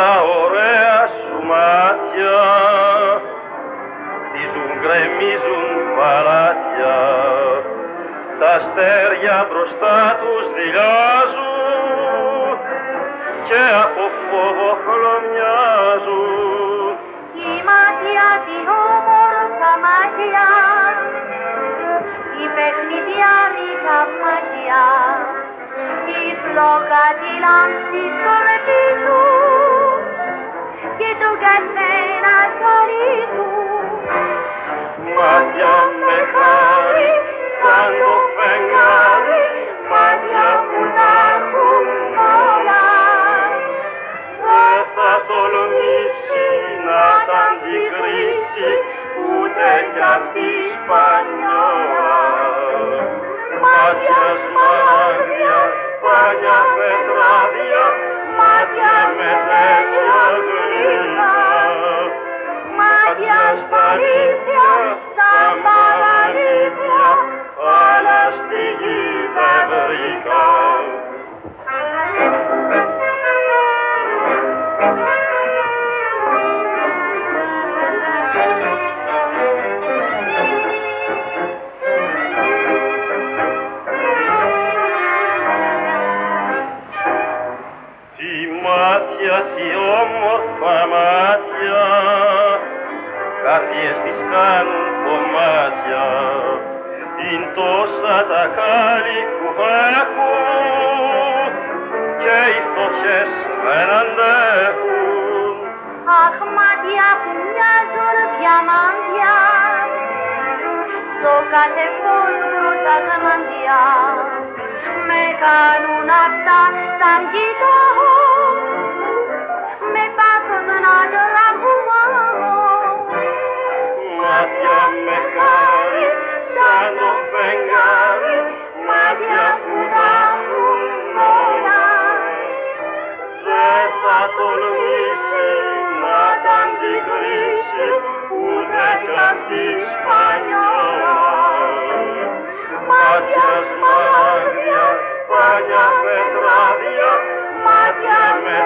αυτά τα ωραία σου μάτια χτίζουν, γκρεμίζουν παλάτια. Τα αστέρια μπροστά τους δηλιάζουν και από φόβο χλωμιάζουν. Η μάτια την όμορφα μάτια η παιχνιδιάρη τα μάτια. Η φλόγα τη λάμψη στο ρεπί του και τον καθένα χάρη του Μάτια με χάρη σαν το φεγγάρι μάτια που τα έχουν όλα δεν θα τολμήσει να τα αντικρίσει ούτε κι αυτή σπανιόλα. Μάτια βρήκα. Τι μάτια, τι όμορφα μάτια Κάποιες τις κάνουν κομμάτια. Είναι τόσα τα χάλη που έχουν Και οι φτωχές δεν αντέχουν Αχ, μάτια που μοιάζουν διαμάντια. Στο κάθε φόντρο τα γαμάντια. Με κάνουν αυτά σαν κοιτάω Μάτια σμαράγδια, πάνια πετράδια Μάτια με